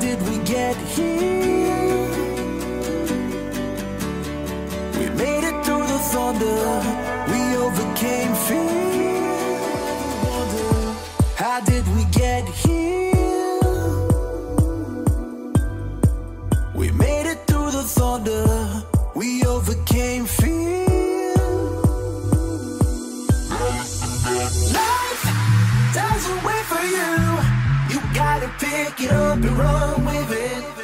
we get here? We made it through the thunder, we overcame fear. How did we get here? Pick it up and run with it.